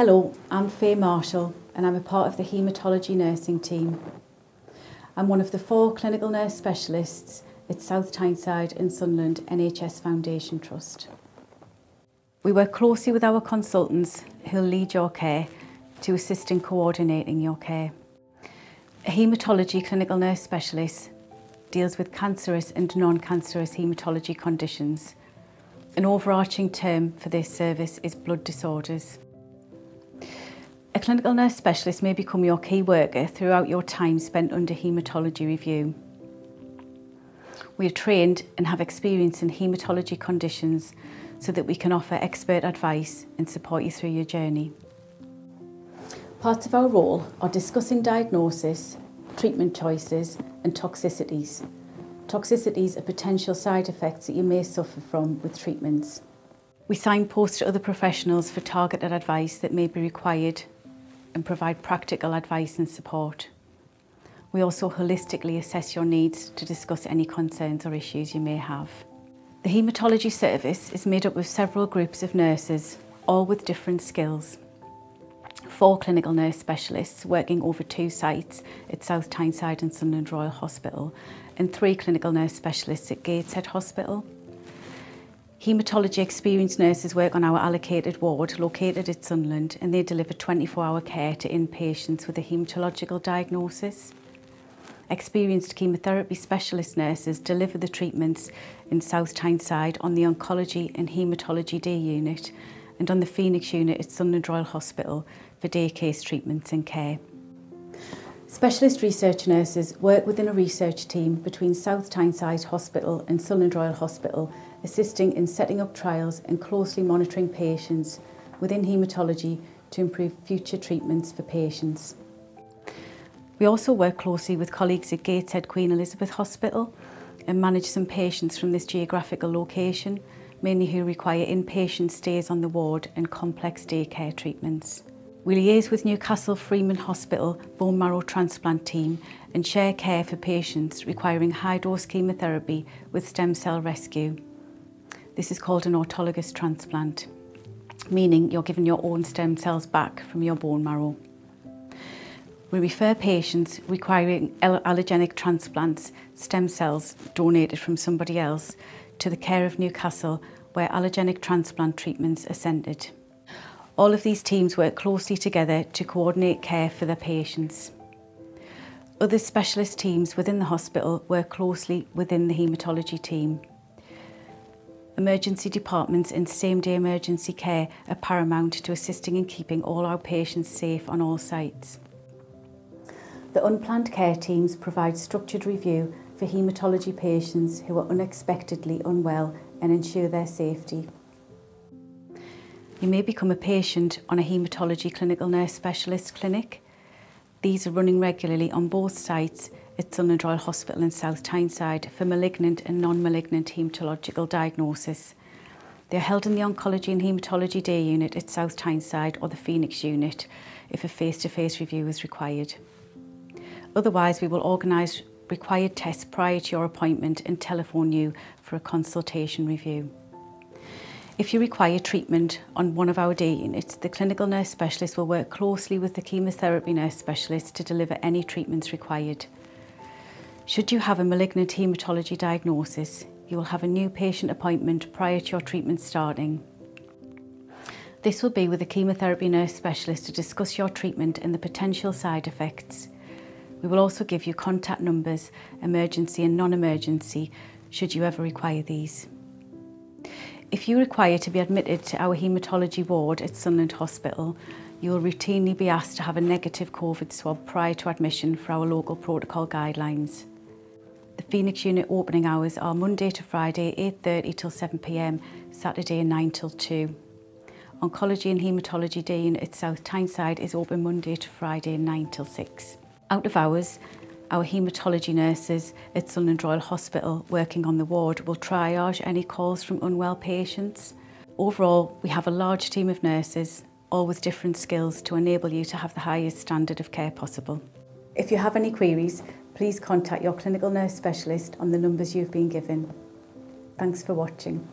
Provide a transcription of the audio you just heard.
Hello, I'm Faye Marshall and I'm a part of the haematology nursing team. I'm one of the four clinical nurse specialists at South Tyneside and Sunderland NHS Foundation Trust. We work closely with our consultants who'll lead your care to assist in coordinating your care. A haematology clinical nurse specialist deals with cancerous and non-cancerous haematology conditions. An overarching term for this service is blood disorders. A clinical nurse specialist may become your key worker throughout your time spent under haematology review. We are trained and have experience in haematology conditions so that we can offer expert advice and support you through your journey. Parts of our role are discussing diagnosis, treatment choices and toxicities. Toxicities are potential side effects that you may suffer from with treatments. We signpost to other professionals for targeted advice that may be required and provide practical advice and support. We also holistically assess your needs to discuss any concerns or issues you may have. The haematology service is made up of several groups of nurses, all with different skills. Four clinical nurse specialists working over two sites at South Tyneside and Sunderland Royal Hospital and three clinical nurse specialists at Gateshead Hospital. Haematology experienced nurses work on our allocated ward located at Sunderland and they deliver 24-hour care to inpatients with a haematological diagnosis. Experienced chemotherapy specialist nurses deliver the treatments in South Tyneside on the Oncology and Haematology Day unit and on the Phoenix unit at Sunderland Royal Hospital for day case treatments and care. Specialist research nurses work within a research team between South Tyneside Hospital and Sunderland Royal Hospital, assisting in setting up trials and closely monitoring patients within haematology to improve future treatments for patients. We also work closely with colleagues at Gateshead Queen Elizabeth Hospital and manage some patients from this geographical location, mainly who require inpatient stays on the ward and complex day care treatments. We liaise with Newcastle Freeman Hospital bone marrow transplant team and share care for patients requiring high-dose chemotherapy with stem cell rescue. This is called an autologous transplant, meaning you're given your own stem cells back from your bone marrow. We refer patients requiring allogenic transplants, stem cells donated from somebody else, to the care of Newcastle where allogenic transplant treatments are centred. All of these teams work closely together to coordinate care for their patients. Other specialist teams within the hospital work closely within the haematology team. Emergency departments and same-day emergency care are paramount to assisting in keeping all our patients safe on all sites. The unplanned care teams provide structured review for haematology patients who are unexpectedly unwell and ensure their safety. You may become a patient on a haematology clinical nurse specialist clinic. These are running regularly on both sites at Sunderland Royal Hospital in South Tyneside for malignant and non-malignant haematological diagnosis. They are held in the Oncology and Haematology Day unit at South Tyneside or the Phoenix unit if a face-to-face -face review is required. Otherwise, we will organise required tests prior to your appointment and telephone you for a consultation review. If you require treatment on one of our day units, the clinical nurse specialist will work closely with the chemotherapy nurse specialist to deliver any treatments required. Should you have a malignant haematology diagnosis, you will have a new patient appointment prior to your treatment starting. This will be with a chemotherapy nurse specialist to discuss your treatment and the potential side effects. We will also give you contact numbers, emergency and non-emergency, should you ever require these. If you require to be admitted to our haematology ward at Sunderland Hospital, you will routinely be asked to have a negative COVID swab prior to admission for our local protocol guidelines. The Phoenix unit opening hours are Monday to Friday 8.30 till 7pm, Saturday 9 till 2. Oncology and Haematology Day at South Tyneside is open Monday to Friday 9 till 6. Out of hours, Our haematology nurses at Sunderland Royal Hospital working on the ward will triage any calls from unwell patients. Overall, we have a large team of nurses, all with different skills to enable you to have the highest standard of care possible. If you have any queries, please contact your clinical nurse specialist on the numbers you've been given. Thanks for watching.